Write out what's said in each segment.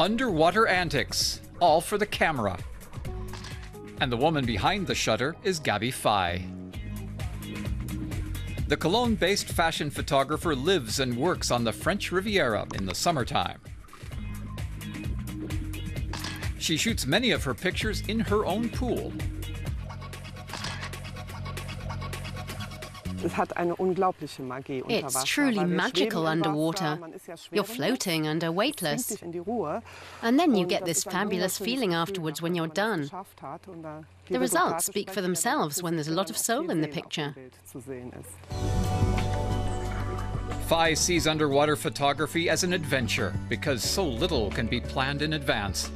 Underwater antics, all for the camera. And the woman behind the shutter is Gaby Fey. The Cologne based fashion photographer lives and works on the French Riviera in the summertime. She shoots many of her pictures in her own pool. It's truly magical underwater. You're floating and are weightless. And then you get this fabulous feeling afterwards when you're done. The results speak for themselves when there's a lot of soul in the picture. Fey sees underwater photography as an adventure because so little can be planned in advance.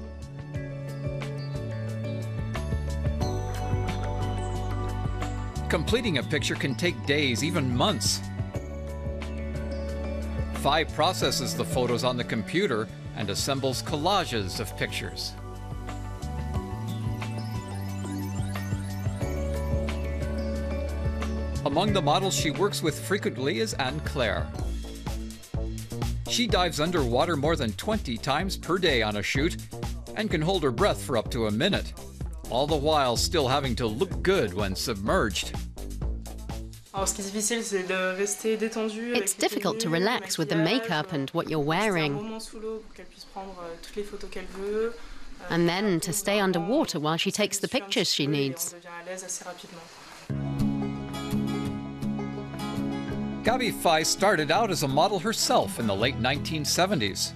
Completing a picture can take days, even months. Fey processes the photos on the computer and assembles collages of pictures. Among the models she works with frequently is Anne Claire. She dives underwater more than 20 times per day on a shoot and can hold her breath for up to a minute all the while still having to look good when submerged. It's difficult to relax with the makeup and what you're wearing. And then to stay underwater while she takes the pictures she needs. Gaby Fey started out as a model herself in the late 1970s.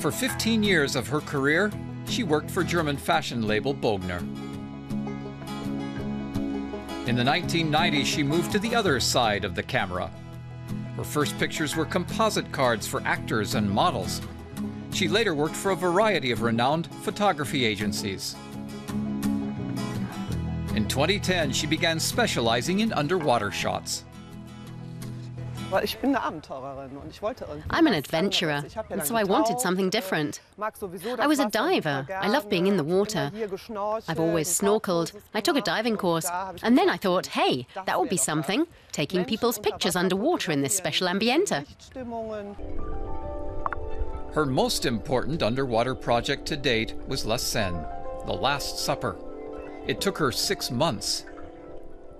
For 15 years of her career, she worked for German fashion label Bogner. In the 1990s, she moved to the other side of the camera. Her first pictures were composite cards for actors and models. She later worked for a variety of renowned photography agencies. In 2010, she began specializing in underwater shots. I'm an adventurer, and so I wanted something different. I was a diver. I love being in the water. I've always snorkeled. I took a diving course, and then I thought, hey, that would be something, taking people's pictures underwater in this special ambiente. Her most important underwater project to date was La Cène, The Last Supper. It took her six months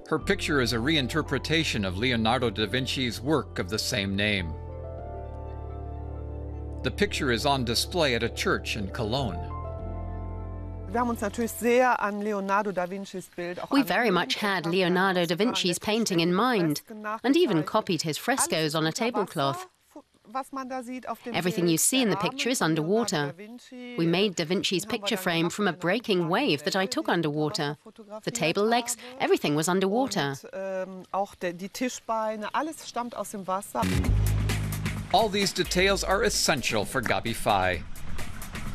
her picture is a reinterpretation of Leonardo da Vinci's work of the same name. The picture is on display at a church in Cologne. We very much had Leonardo da Vinci's painting in mind and even copied his frescoes on a tablecloth. Everything you see in the picture is underwater. We made Da Vinci's picture frame from a breaking wave that I took underwater. The table legs, everything was underwater. All these details are essential for Gaby Fey.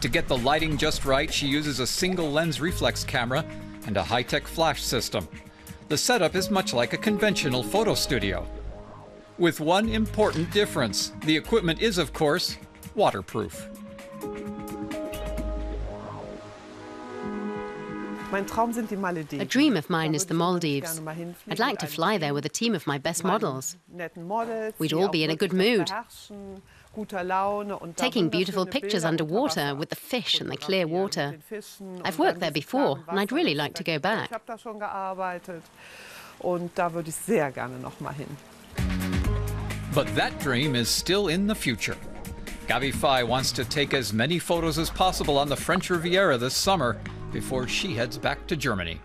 To get the lighting just right, she uses a single lens reflex camera and a high-tech flash system. The setup is much like a conventional photo studio with one important difference. The equipment is, of course, waterproof. A dream of mine is the Maldives. I'd like to fly there with a team of my best models. We'd all be in a good mood. Taking beautiful pictures underwater with the fish and the clear water. I've worked there before, and I'd really like to go back. But that dream is still in the future. Gaby Fey wants to take as many photos as possible on the French Riviera this summer before she heads back to Germany.